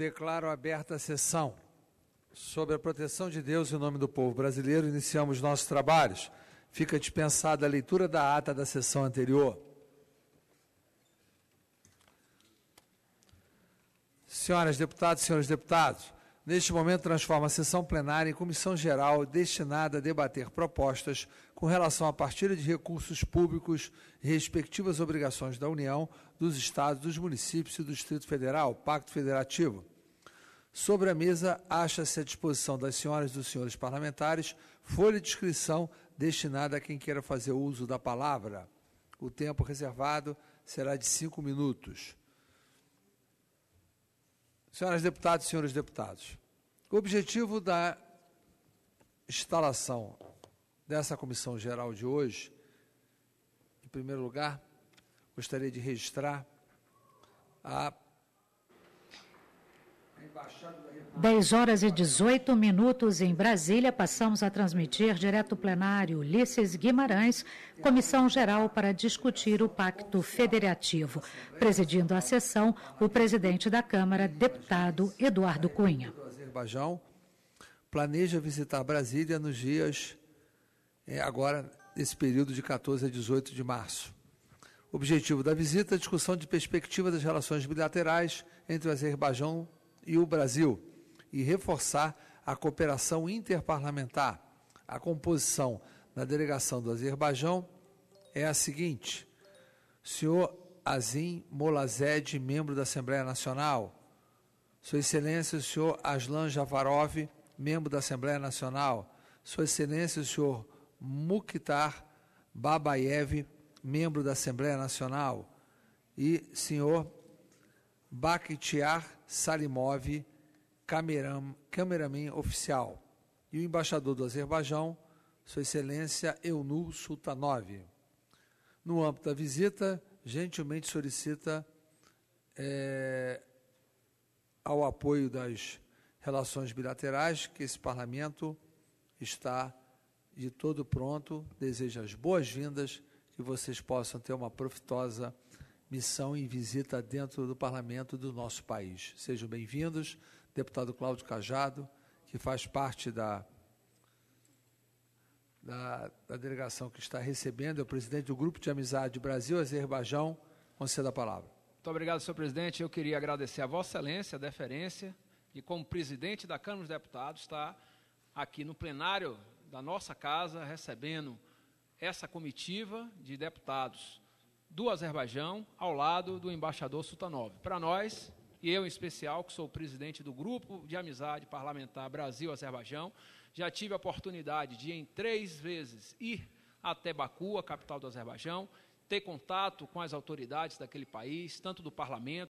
Declaro aberta a sessão sobre a proteção de Deus em nome do povo brasileiro. Iniciamos nossos trabalhos. Fica dispensada a leitura da ata da sessão anterior. Senhoras deputadas senhores deputados, neste momento transforma a sessão plenária em comissão geral destinada a debater propostas com relação à partilha de recursos públicos e respectivas obrigações da União, dos Estados, dos municípios e do Distrito Federal, Pacto Federativo. Sobre a mesa, acha-se à disposição das senhoras e dos senhores parlamentares folha de inscrição destinada a quem queira fazer uso da palavra. O tempo reservado será de cinco minutos. Senhoras deputadas e senhores deputados, o objetivo da instalação dessa comissão geral de hoje, em primeiro lugar, gostaria de registrar a 10 horas e 18 minutos em Brasília, passamos a transmitir direto plenário Ulisses Guimarães, Comissão Geral para discutir o Pacto Federativo. Presidindo a sessão, o presidente da Câmara, deputado Eduardo Cunha. Azerbaijão planeja visitar Brasília nos dias, é, agora, nesse período de 14 a 18 de março. Objetivo da visita discussão de perspectiva das relações bilaterais entre o Azerbaijão e o Brasil e reforçar a cooperação interparlamentar. A composição da delegação do Azerbaijão é a seguinte: senhor Azim Molazed, membro da Assembleia Nacional. Sua Excelência o senhor Aslan Javarov, membro da Assembleia Nacional. Sua Excelência o senhor Mukhtar Babayev, membro da Assembleia Nacional. E senhor Bakhtiar Salimov, cameraman oficial, e o embaixador do Azerbaijão, Sua Excelência Eunul Sultanov. No âmbito da visita, gentilmente solicita é, ao apoio das relações bilaterais que esse parlamento está de todo pronto, deseja as boas-vindas, que vocês possam ter uma profitosa missão e visita dentro do parlamento do nosso país. Sejam bem-vindos, deputado Cláudio Cajado, que faz parte da, da, da, delegação que está recebendo, é o presidente do Grupo de Amizade Brasil-Azerbaijão. Conceda a palavra. Muito obrigado, senhor presidente. Eu queria agradecer a Vossa Excelência a deferência e, como presidente da Câmara dos Deputados, estar aqui no plenário da nossa casa recebendo essa comitiva de deputados do Azerbaijão ao lado do embaixador Sultanov. Para nós, e eu em especial, que sou presidente do Grupo de Amizade Parlamentar Brasil-Azerbaijão, já tive a oportunidade de, em três vezes, ir até Baku, a capital do Azerbaijão, ter contato com as autoridades daquele país, tanto do parlamento,